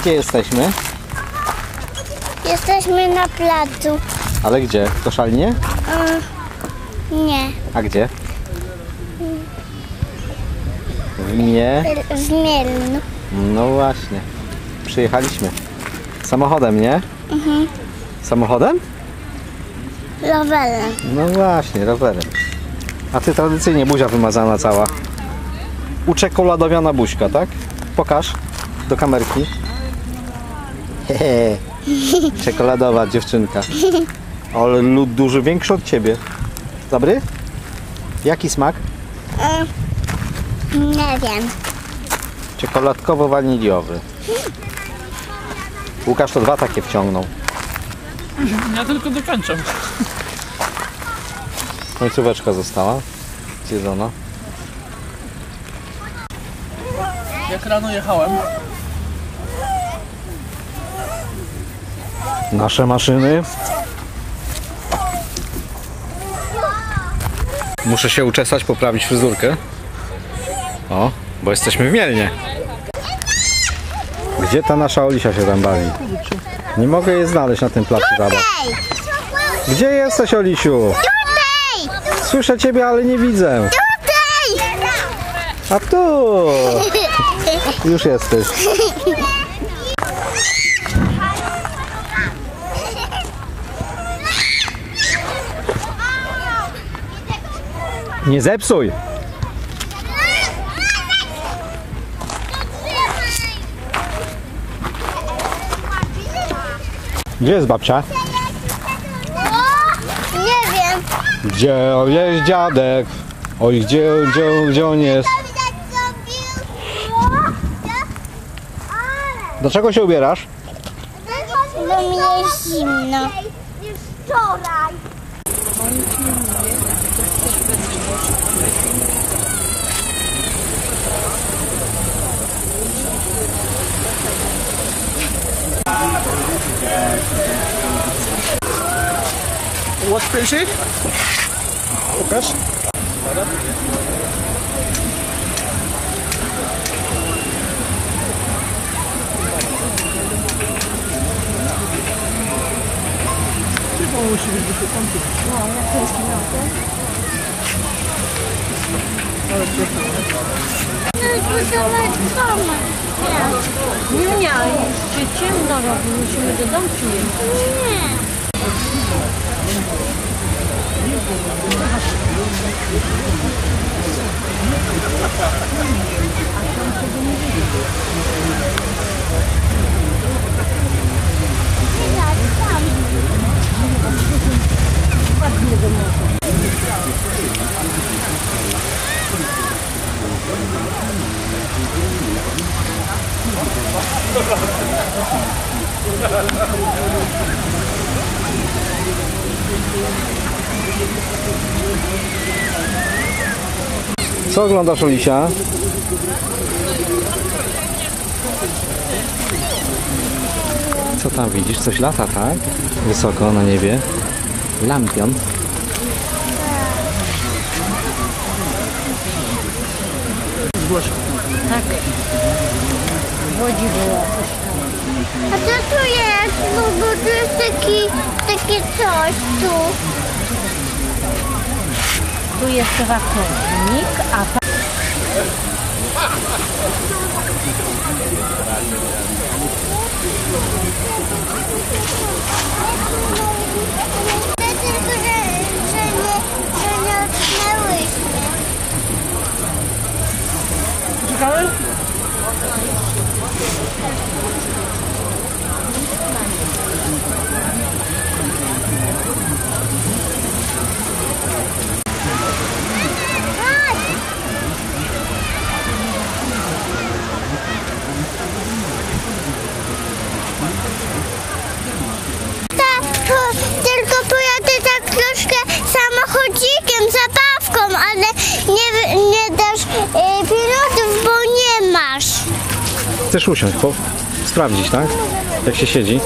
Gdzie jesteśmy? Jesteśmy na placu. Ale gdzie? W koszalnie? Nie, A gdzie? W Mie... w Mielnu. No właśnie. Przyjechaliśmy. Samochodem, nie? Samochodem? Rowerem. No właśnie, rowerem. A ty tradycyjnie buzia wymazana cała. Uczekoladowiona buźka, tak? Pokaż do kamerki. Hehe. Czekoladowa dziewczynka. Ale lód duży, większy od ciebie. Dobry? Jaki smak? E, nie wiem. Czekoladkowo-waniliowy. Łukasz to dwa takie wciągnął. Ja tylko dokończam. Końcóweczka została. Zjedzona. Jak rano jechałem, Nasze maszyny. Muszę się uczesać, poprawić fryzurkę. O, bo jesteśmy w Mielnie. Gdzie ta nasza Olisia się tam bawi? Nie mogę jej znaleźć na tym placu zabaw. Gdzie jesteś, Olisiu? Tutaj! Słyszę ciebie, ale nie widzę. Tutaj! A tu! Już jesteś. Nie zepsuj! Gdzie jest babcia? Nie wiem. Gdzie jest dziadek? Oj, gdzie, gdzie, gdzie on jest? Do czego się ubierasz? Bo mi jest zimno. Wczoraj. What fish it? Lucas? C'est bon, je vais le faire comme ça. Ouais, qu'est-ce qu'il Не меня, чем дорогу, лучше мы додам чуємо. Ні. Co oglądasz, Olisia? Co tam widzisz? Coś lata, tak? Wysoko na niebie. Lampion. Tak. W Łodzi było coś tam. A co tu jest? Bo, bo tu jest taki, takie coś tu. Tu jest ratownik, a tam Tylko, że, że, nie, że nie otknęłyśmy. Czekamy? Ta, Chcesz usiąść, po... sprawdzić, tak? Jak się siedzi?